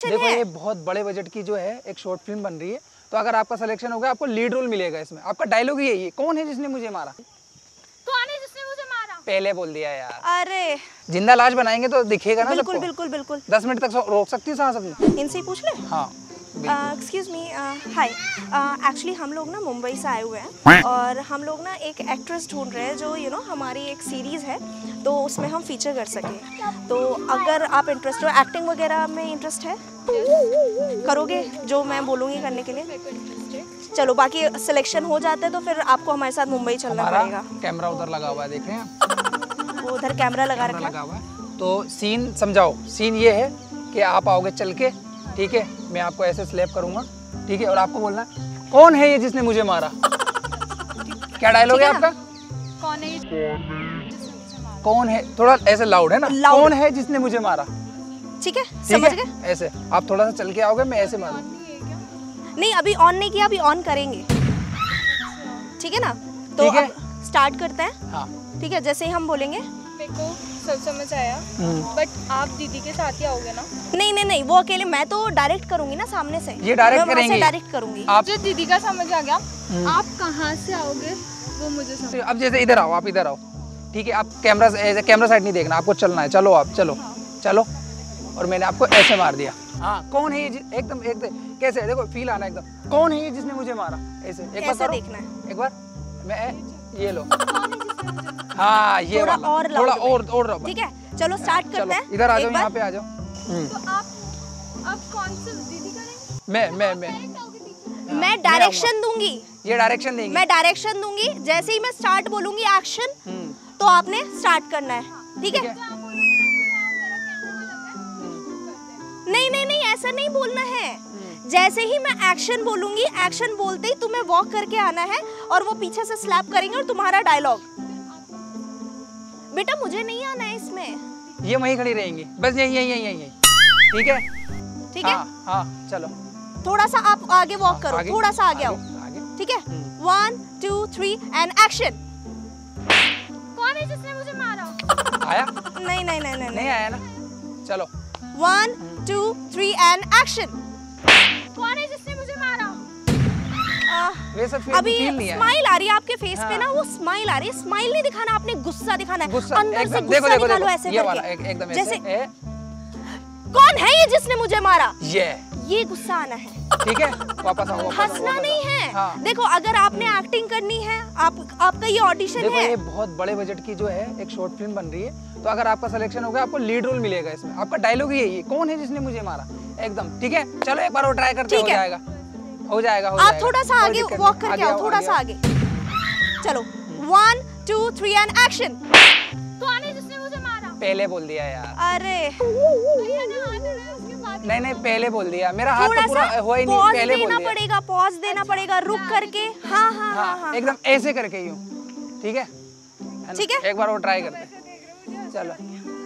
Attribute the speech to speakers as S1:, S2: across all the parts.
S1: देखो ये बहुत बड़े बजट की जो है एक शॉर्ट फ़िल्म बन रही है। तो अगर आपका सिलेक्शन होगा आपको लीड रोल मिलेगा इसमें। आपका डायलॉग ही यही है। कौन है जिसने मुझे मारा?
S2: कौन है जिसने मुझे मारा?
S1: पहले बोल दिया यार।
S3: अरे।
S1: ज़िंदा लाश बनाएँगे तो दिखेगा ना
S3: बिल्कुल बिल्कुल बिल्कुल।
S1: दस मिनट तक रोक सकती है सांस अपनी।
S3: इनसे ही पूछ ले।
S1: हाँ।
S3: एक्सक्यूज मी हाय एक्चुअली हम लोग ना मुंबई से आए हुए हैं और हम लोग ना एक एक्ट्रेस ढूंढ रहे हैं जो यू you नो know, हमारी एक सीरीज़ है तो उसमें हम फीचर कर सकें। तो अगर आप इंटरेस्ट हो एक्टिंग वगैरह में इंटरेस्ट है? करोगे? जो मैं बोलूँगी करने के लिए? चलो बाकी सिलेक्शन हो जाता है तो फिर आपको हमारे साथ मुंबई चलना पड़ेगा।
S1: कैमरा उधर लगा हुआ है देख रहे हैं
S3: वो उधर कैमरा लगा रखा।
S1: लगा हुआ है। तो सीन समझाओ सीन ये है कि आप आओगे चल के ठीक है मैं आपको ऐसे स्लैप करूँगा ठीक है और आपको बोलना है कौन है ये जिसने मुझे मारा? क्या डायलॉग है
S3: है
S1: आपका?
S2: कौन है जिसने मुझे मारा
S1: कौन है? थोड़ा ऐसे लाउड है ना?
S3: Loud.
S1: कौन है जिसने मुझे मारा?
S3: ठीक है
S1: ठीक
S3: समझ गए?
S1: ऐसे आप थोड़ा सा चल के आओगे मैं ऐसे मारूं।
S2: नहीं है क्या?
S3: नहीं अभी ऑन नहीं किया अभी ऑन करेंगे। ठीक है ना? तो स्टार्ट करते हैं।
S1: हाँ।
S3: ठीक है जैसे ही हम बोलेंगे।
S2: मेरे को सब समझ आया।
S1: हम्म।
S2: बट आप दीदी के साथ ही आओगे ना?
S3: नहीं नहीं नहीं वो अकेले मैं तो डायरेक्ट करूँगी ना सामने से।
S1: ये direct
S3: मैं वहाँ से
S1: करेंगी।
S3: डायरेक्ट करूँगी।
S1: आप
S2: जो दीदी का समझ आ गया। आप कहाँ से आओगे वो मुझे समझ
S1: अब जैसे इधर आओ आप इधर आओ। ठीक है आप कैमरा ऐसे कैमरा साइड नहीं देखना आपको चलना है। चलो आप चलो। चलो। और मैंने आपको ऐसे मार दिया। हाँ कौन है ये एकदम एकदम कैसे? है? देखो फील आना एकदम। कौन है ये जिसने मुझे मारा? ऐसे एक बार
S3: देखना है?
S1: एक बार। मैं ये लो। हाँ ये
S3: थोड़ा और
S1: थोड़ा और और रहो।
S3: ठीक है चलो स्टार्ट करते हैं।
S1: इधर आ जाओ यहाँ पे आ जाओ। हम्म,
S2: तो आप अब कौन से दीदी करेंगे?
S1: मैं मैं मैं।
S2: पीछे
S3: मैं। डायरेक्शन दूँगी।
S1: ये डायरेक्शन देंगे
S3: मैं डायरेक्शन दूँगी। जैसे ही मैं स्टार्ट बोलूँगी एक्शन
S1: हम्म,
S3: तो आपने स्टार्ट करना है। ठीक है?
S1: है।
S2: आप बोलोगे ना चलो आओ मेरा कैमरा लगा है
S3: नहीं नहीं नहीं ऐसा नहीं बोलना है।
S1: हम्म।
S3: जैसे ही मैं एक्शन बोलूँगी एक्शन बोलते ही तुम्हें वॉक करके आना है और वो पीछे से स्लैप करेंगे और तुम्हारा डायलॉग बेटा मुझे नहीं आना है इसमें।
S1: ये वहीं खड़ी रहेंगी। बस यही यही यही यही ठीक है?
S3: ठीक है?
S1: हाँ हाँ चलो।
S3: थोड़ा सा आप आगे वॉक करो
S1: आगे?
S3: थोड़ा सा आगे आओ।
S1: आगे
S3: ठीक है। One two three and action
S2: कौन है जिसने मुझे मारा?
S1: आया?
S3: नहीं नहीं नहीं नहीं
S1: नहीं। आया ना? चलो।
S3: One two three and action
S1: वे सब
S3: अभी
S1: फील नहीं आया
S3: स्माइल आ रही है आपके फेस पे
S1: हाँ।
S3: ना वो स्माइल आ रही है। स्माइल नहीं दिखाना आपने गुस्सा दिखाना है। अंदर से गुस्सा निकालो ऐसे करके। जैसे कौन है ये जिसने मुझे मारा?
S1: ये।
S3: ये गुस्सा आना है।
S1: ठीक है? वापस आओ
S3: हंसना नहीं है।
S1: हाँ।
S3: देखो अगर आपने एक्टिंग करनी है आप आपका ये ऑडिशन है।
S1: ये बहुत बड़े बजट की जो है एक शॉर्ट फ़िल्म बन रही है। तो अगर आपका सिलेक्शन होगा आपको लीड रोल मिलेगा इसमें। आपका डायलॉग ही यही है। कौन है जिसने मुझे मारा? एकदम। ठीक है? चलो एक बार वो ट्राई करते हो है। जाएगा। हो जाएगा हो
S3: आप
S1: जाएगा।
S3: थोड़ा सा आगे वॉक करके आओ थोड़ा सा आगे। चलो one two three and action
S2: कौन है जिसने मुझे मारा।
S1: पहले बोल दिया यार।
S3: अरे।
S1: नहीं नहीं पहले बोल दिया। मेरा हाथ तो पूरा हुआ ही नहीं पहले बोल
S3: देना
S1: दिया।
S3: पड़ेगा पॉज देना पड़ेगा रुक करके। हाँ हाँ। हाँ
S1: हाँ
S3: हाँ।
S1: एकदम ऐसे करके यूँ। ठीक है?
S3: ठीक है।
S1: एक बार वो ट्राई करते चलो।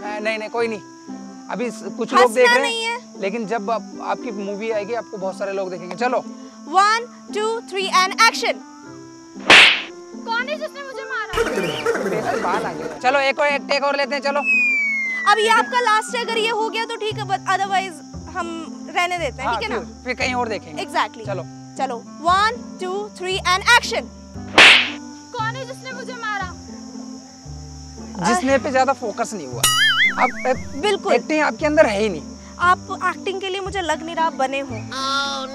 S1: हाँ, नहीं नहीं कोई नहीं। अभी कुछ लोग देख रहे हैं लेकिन जब आप, आपकी मूवी आएगी आपको बहुत सारे लोग देखेंगे। चलो।
S3: One two three and action
S2: कौन है जिसने मुझे मारा?
S1: चलो एक और एक टेक और लेते हैं चलो।
S3: अब ये आपका लास्ट है अगर ये हो गया तो ठीक है बट अदरवाइज़ हम रहने देते हैं
S1: हाँ,
S3: ठीक है ना?
S1: फिर, कहीं और देखेंगे।
S3: Exactly exactly.
S1: चलो।
S3: चलो। One two three and action
S2: कौन है जिसने मुझे मारा?
S1: जिसने पे ज़्यादा फोकस नहीं हुआ। आप
S3: बिल्कुल।
S1: एक्टिंग आपके अंदर है ही नहीं।
S3: आप एक्टिंग के लिए मुझे लग नहीं रहा आप बने हो।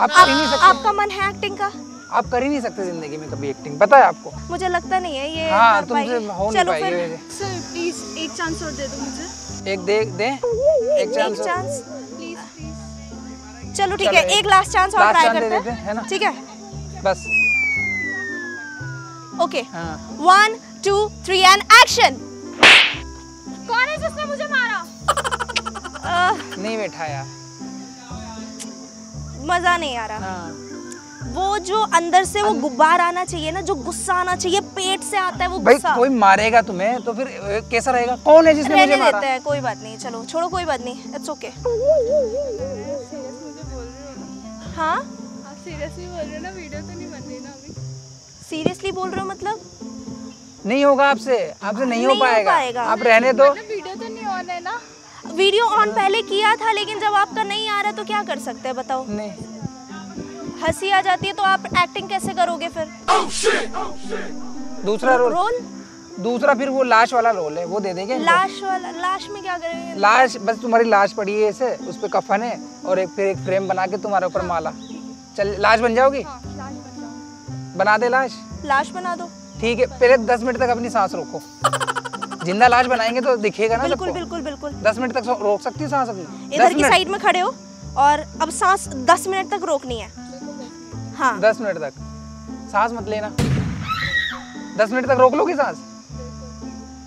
S1: आप कर ही नहीं सकते।
S3: आपका मन है एक्टिंग का?
S1: आप कर ही नहीं सकते ज़िंदगी में कभी एक्टिंग पता है आपको।
S3: मुझे लगता नहीं है ये
S1: हाँ तुमसे। हो नहीं
S3: फिर।
S2: सर प्लीज़ एक चांस और दे दो मुझे।
S1: एक दे दे। एक
S3: एक
S1: चांस
S3: चांस
S2: प्लीज़ प्लीज़
S3: चलो ठीक है
S1: एक-
S3: लास्ट चांस और ट्राई करते
S1: देते हैं, है ना?
S3: ठीक है?
S1: बस।
S3: ओके
S1: हाँ।
S3: One two three and action
S1: नहीं बैठा यार
S3: मज़ा नहीं आ रहा।
S1: हाँ।
S3: वो जो अंदर से वो गुब्बार आना चाहिए ना जो गुस्सा आना चाहिए पेट से आता है वो
S1: भाई कोई मारेगा तुम्हें तो फिर कैसा रहेगा? कौन है जिसने मुझे मारा?
S3: देते हैं कोई बात नहीं चलो छोड़ो कोई बात नहीं इट्स ओके हाँ?
S2: आप सीरियसली बोल रहे हो ना वीडियो तो नहीं बन रही ना अभी।
S3: सीरियसली बोल रहे हो मतलब?
S1: नहीं होगा आपसे आपसे नहीं हो पाएगा।
S3: पाएगा।
S1: आप रहने दो।
S2: मतलब वीडियो तो नहीं ऑन है ना?
S3: वीडियो ऑन पहले किया था लेकिन जब आपका नहीं आ रहा तो क्या कर सकते हैं बताओ?
S1: नहीं।
S3: हँसी आ जाती है तो आप एक्टिंग कैसे करोगे फिर?
S1: दूसरा रोल।
S3: रोल?
S1: दूसरा फिर वो लाश वाला रोल है वो दे देंगे
S3: लाश वाला लाश में क्या करेंगे?
S1: लाश बस तुम्हारी लाश पड़ी है ऐसे उस पे कफन है और एक फिर एक फ्रेम बना के तुम्हारे ऊपर माला। चल लाश बन जाओगी?
S2: हाँ लाश बन जाऊँ
S1: बना दे लाश।
S3: लाश बना दो।
S1: ठीक है पहले दस मिनट तक अपनी सांस रोको। ज़िंदा लाश बनाएँगे तो दिखेगा ना
S3: बिल्कुल बिल्कुल बिल्कुल।
S1: दस मिनट तक रोक सकती है सांस अपनी?
S3: इधर
S1: दस
S3: की
S1: मिनट?
S3: साइड में खड़े हो और अब सांस दस मिनट तक रोकनी है। हाँ।
S1: दस मिनट तक। सांस मत लेना। दस मिनट तक रोक लोगी सांस?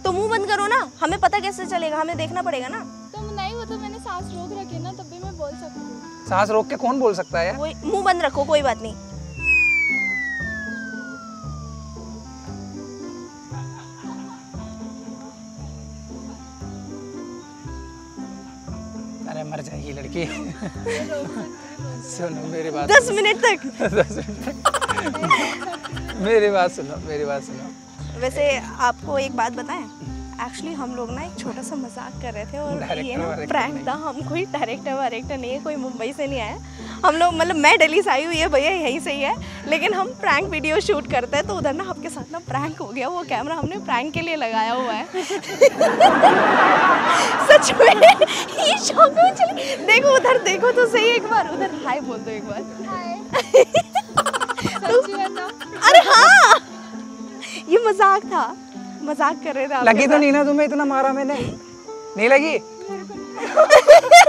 S3: तो मुँह बंद करो ना हमें पता कैसे चलेगा हमें देखना पड़ेगा ना।
S2: तो नहीं वो तो मैंने सांस रोक रखी ना तब भी मैं बोल सकती हूँ।
S1: सांस रोक के कौन बोल सकता है? यार
S3: मुँह बंद रखो कोई बात नहीं।
S1: अरे मर जाएगी लड़की। सुनो मेरी बात
S3: दस मिनट तक।
S1: दस मिनट तक। मेरी बात सुनो मेरी बात सुनो।
S3: वैसे आपको एक बात बताएँ? एक्चुअली हम लोग ना एक छोटा सा मज़ाक कर रहे थे और ये ना प्रैंक था हम कोई डायरेक्टर वायरेक्टर नहीं है कोई मुंबई से नहीं आया। हम लोग मतलब मैं दिल्ली से आई हुई है भैया यहीं से ही है लेकिन हम प्रैंक वीडियो शूट करते हैं तो उधर ना आपके साथ ना प्रैंक हो गया वो कैमरा हमने प्रैंक के लिए लगाया हुआ है। सच में? ये शौक में चली देखो उधर देखो तो सही एक बार उधर हाय बोल दो एक बार।
S2: हाय
S3: अरे हाँ! ये मज़ाक था। मज़ाक कर रहे थे
S1: लगी तो। नहीं ना तुम्हें इतना मारा मैंने नहीं लगी